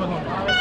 Bình.